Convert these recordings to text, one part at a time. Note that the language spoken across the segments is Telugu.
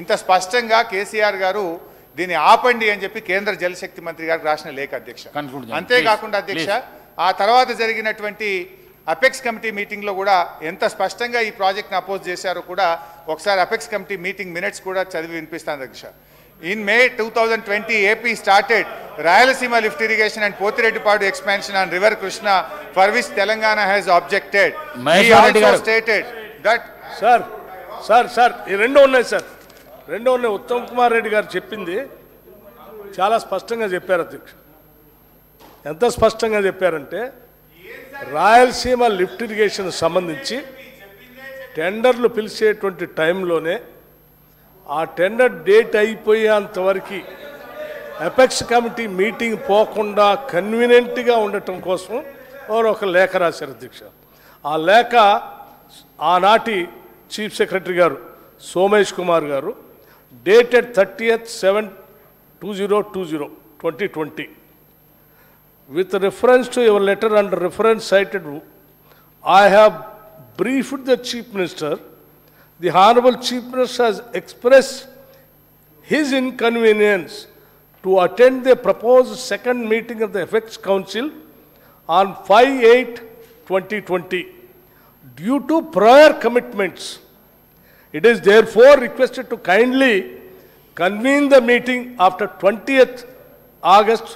ఇంత స్పష్టంగా కేసీఆర్ గారు దీన్ని ఆపండి అని చెప్పి కేంద్ర జలశక్తి మంత్రి గారికి రాసిన లేఖ అధ్యక్ష. అంతేకాకుండా అధ్యక్ష ఆ తర్వాత జరిగినటువంటి అపెక్స్ కమిటీ మీటింగ్లో కూడా ఎంత స్పష్టంగా ఈ ప్రాజెక్ట్ని అపోజ్ చేశారో కూడా ఒకసారి అపెక్స్ కమిటీ మీటింగ్ మినిట్స్ కూడా చదివి వినిపిస్తాను అధ్యక్ష. In May two thousand twenty AP started Rayalaseema lift irrigation and Pothireddypadu expansion on river Krishna for which Telangana has objected. Stated that sir sir sir ఈ రెండు ఉన్నాయి సార్. రెండు ఉత్తమ్ కుమార్ రెడ్డి గారు చెప్పింది. చాలా స్పష్టంగా చెప్పారు అధ్యక్ష ఎంత స్పష్టంగా చెప్పారంటే రాయలసీమ లిఫ్ట్ ఇరిగేషన్ సంబంధించి టెండర్లు పిలిచేటువంటి టైంలోనే ఆ టెండర్ డేట్ అయిపోయేంతవరకు ఎపెక్స్ కమిటీ మీటింగ్ పోకుండా కన్వీనియంట్గా ఉండటం కోసం వారు ఒక లేఖ రాశారు అధ్యక్ష ఆ లేఖ ఆనాటి చీఫ్ సెక్రటరీ గారు సోమేష్ కుమార్ గారు dated 30th 7 2020, 2020 with reference to your letter and reference cited, I have briefed the Chief Minister. The Honorable Chief Minister has expressed his inconvenience to attend the proposed second meeting of the Effects Council on 5-8-2020 due to prior commitments It is therefore requested to kindly convene the meeting after 20th August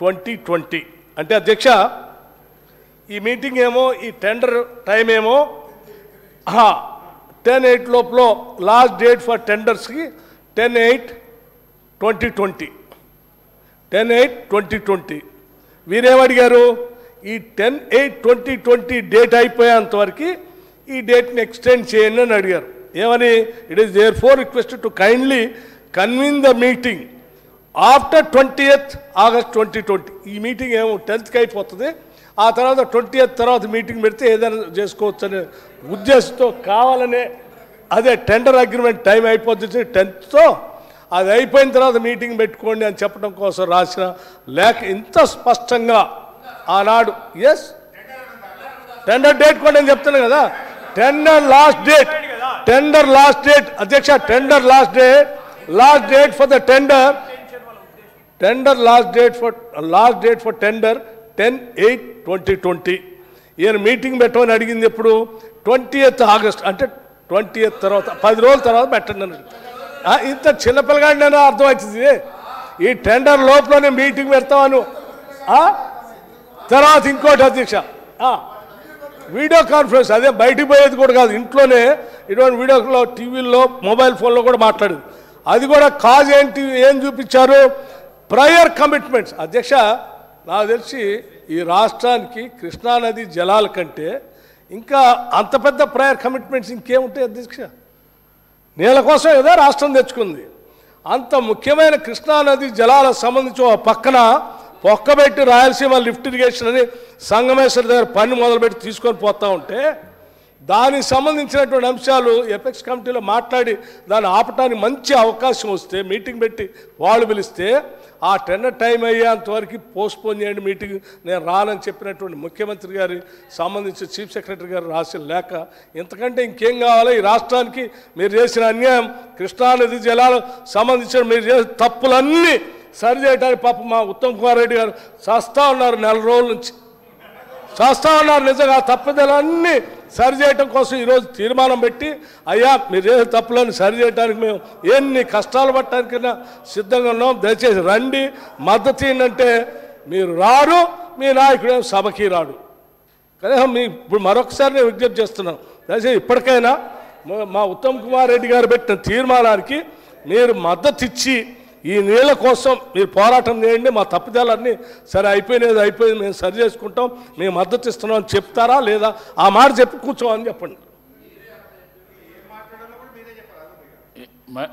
2020. అంటే అధ్యక్ష ఈ మీటింగ్ ఏమో ఈ టెండర్ టైం ఏమో టెన్ ఎయిట్ లోపల last date for టెండర్స్కి ten eight twenty twenty ten eight twenty twenty వీరేమడిగారు ఈ ten eight twenty twenty date అయిపోయేంతవరకు ఈ డేట్ని ఎక్స్టెండ్ చేయండి అని అడిగారు. ఏమని? It is therefore request to kindly convene the meeting after twenty eighth August twenty twenty ఈ మీటింగ్ ఏమో టెన్త్కి అయిపోతుంది. ఆ తర్వాత ట్వంటీ ఎయిత్ తర్వాత మీటింగ్ పెడితే ఏదైనా చేసుకోవచ్చు అనే ఉద్దేశంతో కావాలనే అదే టెండర్ అగ్రిమెంట్ టైం అయిపోతుంది టెన్త్తో అది అయిపోయిన తర్వాత మీటింగ్ పెట్టుకోండి అని చెప్పడం కోసం రాసిన లేక ఇంత స్పష్టంగా ఆనాడు. ఎస్ టెండర్ డేట్ కూడా నేను చెప్తున్నాను కదా. Tender last date tender last date అధ్యక్ష tender last date last date for the tender tender last date for last date for tender ten eight twenty twenty ఈయన మీటింగ్ పెట్టమని అడిగింది ఎప్పుడు? ట్వంటీ ఎయిత్ ఆగస్ట్ అంటే ట్వంటీ ఎయిత్ తర్వాత పది రోజుల తర్వాత పెట్టండి అన్నాడు. ఆ, ఇంత చిన్నపిల్లగాడినైనా అర్థమవుతుంది ఈ టెండర్ లోపలనే మీటింగ్ పెడతామను తర్వాత ఇంకోటి అధ్యక్ష. వీడియో కాన్ఫరెన్స్ అదే బయటికి పోయేది కూడా కాదు. ఇంట్లోనే ఇటువంటి వీడియోలో టీవీల్లో మొబైల్ ఫోన్లో కూడా మాట్లాడింది. అది కూడా కాజ్ ఏంటి ఏం చూపించారు? Prior commitments. అధ్యక్ష నాకు తెలిసి ఈ రాష్ట్రానికి కృష్ణానది జలాల కంటే ఇంకా అంత పెద్ద ప్రయర్ కమిట్మెంట్స్ ఇంకేముంటాయి అధ్యక్ష? నీళ్ళ కోసం ఏదో రాష్ట్రం తెచ్చుకుంది. అంత ముఖ్యమైన కృష్ణానది జలాలకు సంబంధించి ఒక పక్కన పొక్కబెట్టి రాయలసీమ లిఫ్ట్ ఇరిగేషన్ అని సంగమేశ్వర దగ్గర పని మొదలుపెట్టి తీసుకొని పోతా ఉంటే దానికి సంబంధించినటువంటి అంశాలు ఎపెక్స్ కమిటీలో మాట్లాడి దాన్ని ఆపటానికి మంచి అవకాశం వస్తే మీటింగ్ పెట్టి వాళ్ళు పిలిస్తే ఆ టెన్నర్ టైం అయ్యేంతవరకు పోస్ట్పోన్ చేయండి మీటింగ్. నేను రానని చెప్పినటువంటి ముఖ్యమంత్రి గారి సంబంధించి చీఫ్ సెక్రటరీ గారు రాసిన లేఖ. ఇంతకంటే ఇంకేం కావాలో? ఈ రాష్ట్రానికి మీరు చేసిన అన్యాయం కృష్ణానది జలాలు సంబంధించిన మీరు చేసిన తప్పులన్నీ సరి చేయడానికి పాప మా ఉత్తమ్ కుమార్ రెడ్డి గారు చేస్తా ఉన్నారు నెల రోజుల నుంచి. చేస్తా ఉన్నారు నిజంగా ఆ తప్పిదలన్నీ సరి చేయటం కోసం ఈరోజు తీర్మానం పెట్టి అయ్యా మీరు చేసే తప్పులను సరి చేయడానికి మేము ఎన్ని కష్టాలు పట్టడానికైనా సిద్ధంగా ఉన్నాం. దయచేసి రండి. మద్దతు ఏంటంటే మీరు రారు. మీ నాయకుడు సభకి రాడు. కనీసం మీ ఇప్పుడు మరొకసారి నేను విజ్ఞప్తి చేస్తున్నాను. దయచేసి ఇప్పటికైనా మా- మా ఉత్తమ్ కుమార్ రెడ్డి గారు పెట్టిన తీర్మానానికి మీరు మద్దతు ఇచ్చి ఈ నీళ్ళ కోసం మీరు పోరాటం చేయండి మా తప్పిదాలన్నీ సరే అయిపోయినది అయిపోయింది మేము సరి చేసుకుంటాం మేము మద్దతు ఇస్తున్నాం అని చెప్తారా లేదా? ఆ మాట చెప్పి కూర్చోమని చెప్పండి. మ-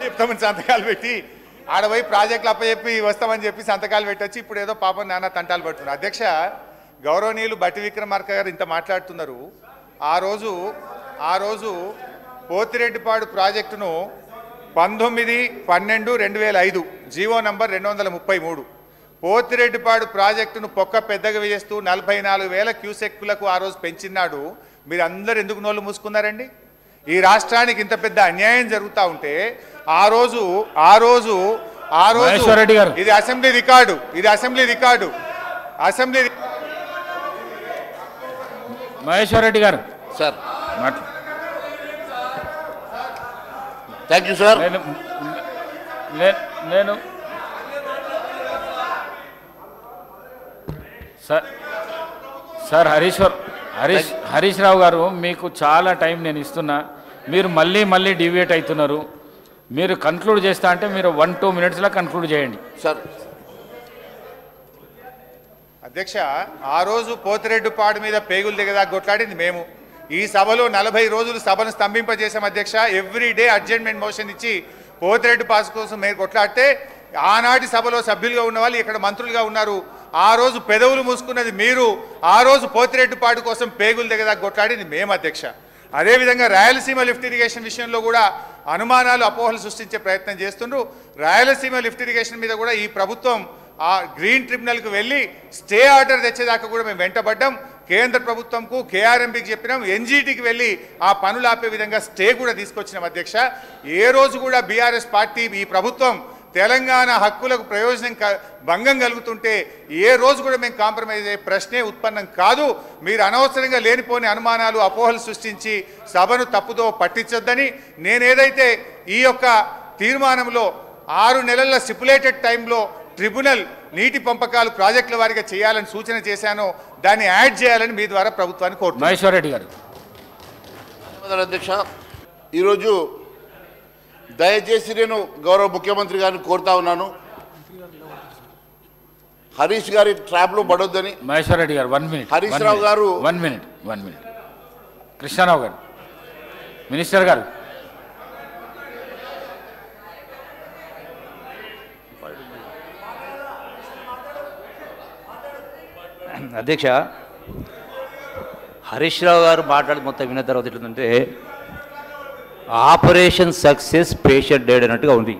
చెప్తామని సంతకాలు పెట్టి ఆడ పోయి ప్రాజెక్టులు అప్పచెప్పి వస్తామని చెప్పి సంతకాలు పెట్టొచ్చి ఇప్పుడు ఏదో పాపం నాన్న తంటాలు పడుతున్నారు అధ్యక్ష గౌరవనీయులు బట్టి విక్రమార్క గారు ఇంత మాట్లాడుతున్నారు. ఆ రోజు ఆ రోజు పోతిరెడ్డిపాడు ప్రాజెక్టును పంతొమ్మిది పన్నెండు రెండు వేల ఐదు జీవో నంబర్ రెండు వందల ముప్పై మూడు. పోతిరెడ్డిపాడు ప్రాజెక్టును పొక్క పెద్దగా వేస్తూ నలభై నాలుగు వేల క్యూసెక్కులకు ఆ రోజు పెంచినాడు. మీరు అందరు ఎందుకు నోళ్ళు మూసుకున్నారండి? ఈ రాష్ట్రానికి ఇంత పెద్ద అన్యాయం జరుగుతూ ఉంటే ఆ రోజు ఆ రోజు ఆ రోజు. ఇది అసెంబ్లీ రికార్డు ఇది assembly record. Assembly Maheshwar Reddy గారు. సార్. థ్యాంక్ యూ సార్ నేను నేను. సార్ సార్ హరీశ్వర్ హరీష్ హరీష్ రావు గారు మీకు చాలా టైం నేను ఇస్తున్నా. మీరు మళ్ళీ మళ్ళీ డివియేట్ అవుతున్నారు. మీరు కన్క్లూడ్ చేస్తా అంటే మీరు వన్ టూ మినిట్స్లో కన్క్లూడ్ చేయండి. సార్ అధ్యక్ష ఆ రోజు పోతిరెడ్డిపాడు మీద పేగులు దిగదా కొట్లాడింది మేము. ఈ సభలో నలభై రోజులు సభను స్తంభింపజేసాం అధ్యక్ష. ఎవ్రీ డే అడ్జస్ట్మెంట్ మోషన్ ఇచ్చి పోతిరెడ్డి పాస్ కోసం మీరు కొట్లాడితే ఆనాటి సభలో సభ్యులుగా ఉన్న వాళ్ళు ఇక్కడ మంత్రులుగా ఉన్నారు. ఆ రోజు పెదవులు మూసుకున్నది మీరు. ఆ రోజు పోతిరెడ్డిపాడు కోసం పేగులు దిగదా కొట్లాడింది మేము అధ్యక్ష. అదేవిధంగా రాయలసీమ లిఫ్ట్ ఇరిగేషన్ విషయంలో కూడా అనుమానాలు అపోహలు సృష్టించే ప్రయత్నం చేస్తుండ్రు. రాయలసీమ లిఫ్ట్ ఇరిగేషన్ మీద కూడా ఈ ప్రభుత్వం ఆ గ్రీన్ ట్రిబ్యునల్కి వెళ్ళి స్టే ఆర్డర్ తెచ్చేదాకా కూడా మేము వెంటబడ్డాం. కేంద్ర ప్రభుత్వంకు కేఆర్ఎంపీకి చెప్పినాం. ఎన్జీటీకి వెళ్ళి ఆ పనులు ఆపే విధంగా స్టే కూడా తీసుకొచ్చినాం అధ్యక్ష. ఏ రోజు కూడా బీఆర్ఎస్ పార్టీ ఈ ప్రభుత్వం తెలంగాణ హక్కులకు ప్రయోజనం భంగం కలుగుతుంటే ఏ రోజు కూడా మేము కాంప్రమైజ్ అయ్యే ప్రశ్నే ఉత్పన్నం కాదు. మీరు అనవసరంగా లేనిపోని అనుమానాలు అపోహలు సృష్టించి సభను తప్పుదో పట్టించొద్దని నేనేదైతే ఈ యొక్క తీర్మానంలో ఆరు నెలల స్టిపులేటెడ్ టైంలో ట్రిబ్యునల్ నీటి పంపకాలు ప్రాజెక్టుల వారిగా చేయాలని సూచన చేశానో దాన్ని యాడ్ చేయాలని మీ ద్వారా ప్రభుత్వాన్ని కోరుతున్నాను. మహేశ్వర్ రెడ్డి గారు. ధన్యవాదాలు అధ్యక్ష. ఈరోజు దయచేసి నేను గౌరవ ముఖ్యమంత్రి గారిని కోరుతా ఉన్నాను. హరీష్ గారి ట్రాప్లో పడొద్దని. మహేశ్వర్ రెడ్డి గారు వన్ మినిట్ హరీష్ రావు గారు- one minute one minute Krishnarao గారు మినిస్టర్ గారు. అధ్యక్ష హరీష్ రావు గారు మాట్లాడి మొత్తం విన్న తర్వాత ఎట్లుందంటే ఆపరేషన్ సక్సెస్ పేషెంట్ డేడ్ అన్నట్టుగా ఉంది.